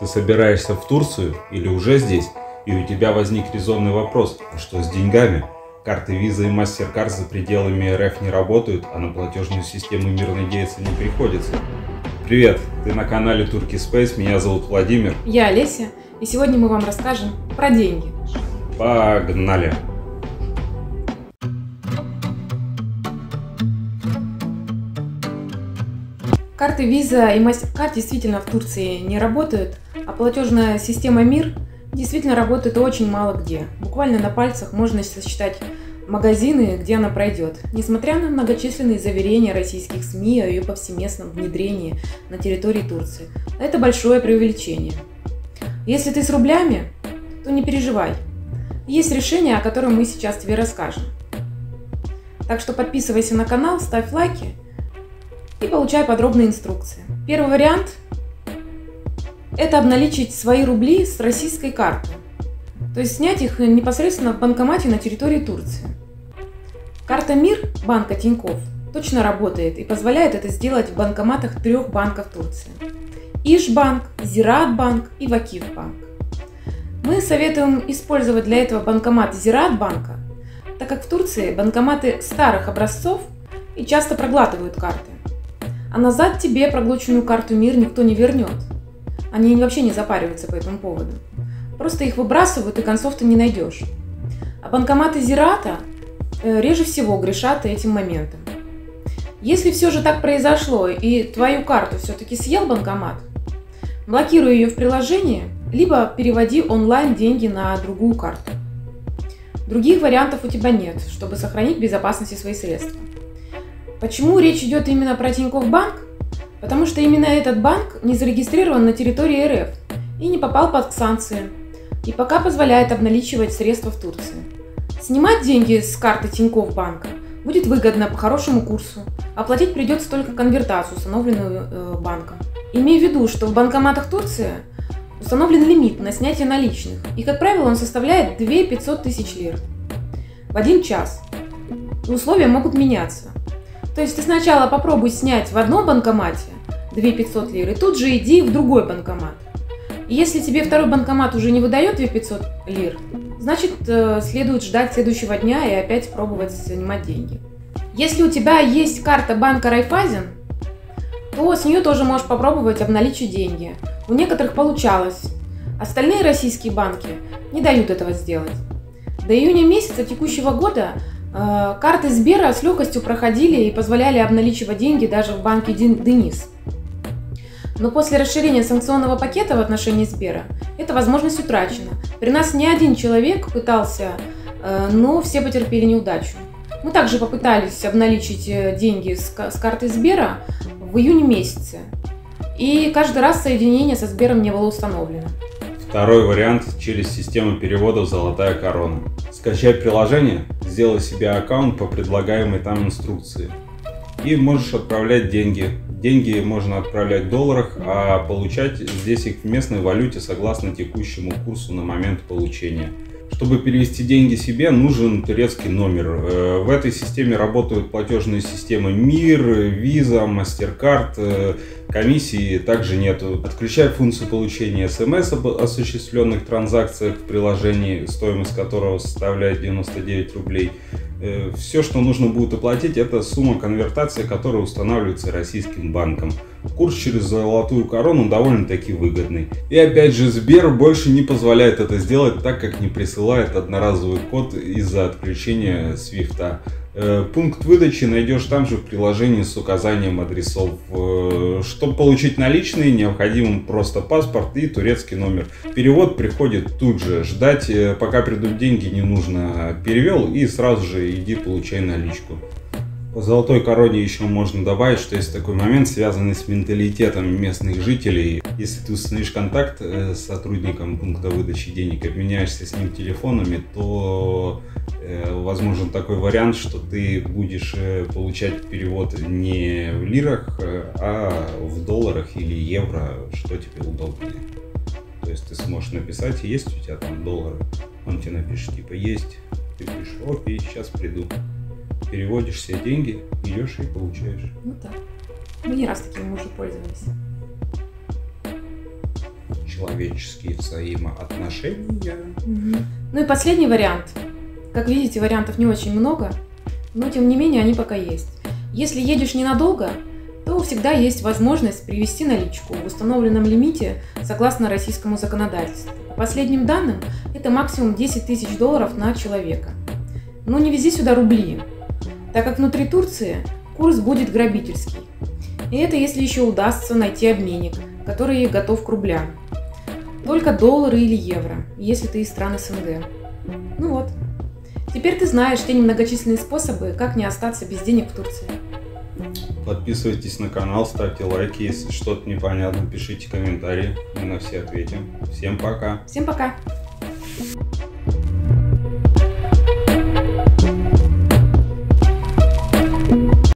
Ты собираешься в Турцию или уже здесь? И у тебя возник резонный вопрос, а что с деньгами? Карты Visa и MasterCard за пределами РФ не работают, а на платежную систему мир надеяться не приходится. Привет, ты на канале Turkey Space, меня зовут Владимир. Я Олеся, и сегодня мы вам расскажем про деньги. Погнали! Карты Visa и MasterCard действительно в Турции не работают, платежная система МИР действительно работает очень мало где. Буквально на пальцах можно сосчитать магазины, где она пройдет, несмотря на многочисленные заверения российских СМИ о ее повсеместном внедрении на территории Турции. Это большое преувеличение. Если ты с рублями, то не переживай. Есть решение, о котором мы сейчас тебе расскажем. Так что подписывайся на канал, ставь лайки – и получай подробные инструкции. Первый вариант – это обналичить свои рубли с российской карты, то есть снять их непосредственно в банкомате на территории Турции. Карта МИР банка Тиньков точно работает и позволяет это сделать в банкоматах трех банков Турции. Ишбанк, Зиратбанк и Вакифбанк. Мы советуем использовать для этого банкомат Зиратбанка, так как в Турции банкоматы старых образцов и часто проглатывают карты. А назад тебе проглоченную карту МИР никто не вернет. Они вообще не запариваются по этому поводу. Просто их выбрасывают, и концов ты не найдешь. А банкоматы Зирата э, реже всего грешат этим моментом. Если все же так произошло, и твою карту все-таки съел банкомат, блокируй ее в приложении, либо переводи онлайн деньги на другую карту. Других вариантов у тебя нет, чтобы сохранить безопасность свои средства. Почему речь идет именно про Тинькофф банк? Потому что именно этот банк не зарегистрирован на территории РФ и не попал под санкции, и пока позволяет обналичивать средства в Турции. Снимать деньги с карты Тинькофф банка будет выгодно по хорошему курсу, оплатить придется только конвертацию, установленную э, банком. Имей в виду, что в банкоматах Турции установлен лимит на снятие наличных, и, как правило, он составляет 2 500 тысяч лир в один час. условия могут меняться. То есть ты сначала попробуй снять в одном банкомате 2 500 лир, и тут же иди в другой банкомат. Если тебе второй банкомат уже не выдает 2 500 лир, значит э, следует ждать следующего дня и опять пробовать занимать деньги. Если у тебя есть карта банка Райфайзен, то с нее тоже можешь попробовать обналичить деньги. У некоторых получалось. Остальные российские банки не дают этого сделать. До июня месяца текущего года карты Сбера с легкостью проходили и позволяли обналичивать деньги даже в банке Денис. Но после расширения санкционного пакета в отношении Сбера эта возможность утрачена. При нас не один человек пытался, э, но все потерпели неудачу. Мы также попытались обналичить э, деньги с карты Сбера в июне месяце. И каждый раз соединение со Сбером не было установлено. Второй вариант через систему переводов «Золотая корона». Скачай приложение, сделай себе аккаунт по предлагаемой там инструкции. И можешь отправлять деньги. Деньги можно отправлять в долларах, а получать здесь их в местной валюте согласно текущему курсу на момент получения. Чтобы перевести деньги себе, нужен турецкий номер. Э, в этой системе работают платежные системы МИР, Visa, MasterCard, э, комиссии также нету. Отключай функцию получения смс об осуществленных транзакциях в приложении, стоимость которого составляет 99 рублей. Э, Все, что нужно будет оплатить, это сумма конвертации, которая устанавливается российским банком. Курс через золотую корону довольно-таки выгодный. И опять же, Сбер больше не позволяет это сделать, так как не присылает одноразовый код из-за отключения свифта. Э, пункт выдачи найдешь там же в приложении с указанием адресов. Э, чтобы получить наличные, необходим просто паспорт и турецкий номер. Перевод приходит тут же. Ждать, э, пока придут деньги, не нужно. Перевел и сразу же иди получай наличку. По золотой короне еще можно добавить, что есть такой момент, связанный с менталитетом местных жителей. Если ты установишь контакт э, с сотрудником пункта выдачи денег, обменяешься с ним телефонами, то э, возможен такой вариант, что ты будешь э, получать перевод не в лирах, а в долларах или евро, что тебе удобнее. То есть ты сможешь написать, есть у тебя там доллары, он тебе напишет, типа, есть, ты пишешь, окей, сейчас приду переводишь все деньги, идешь и получаешь. Ну так. Мы не раз таким уже пользовались. человеческие взаимоотношения. Ну и последний вариант. Как видите, вариантов не очень много, но тем не менее они пока есть. Если едешь ненадолго, то всегда есть возможность привести наличку в установленном лимите согласно российскому законодательству. По последним данным, это максимум 10 тысяч долларов на человека. Но не вези сюда рубли, так как внутри Турции курс будет грабительский. И это если еще удастся найти обменник, который готов к рублям. Только доллары или евро, если ты из стран СНГ. Ну вот. Теперь ты знаешь те немногочисленные способы, как не остаться без денег в Турции. Подписывайтесь на канал, ставьте лайки, если что-то непонятно, пишите комментарии, мы на все ответим. Всем пока. Всем пока.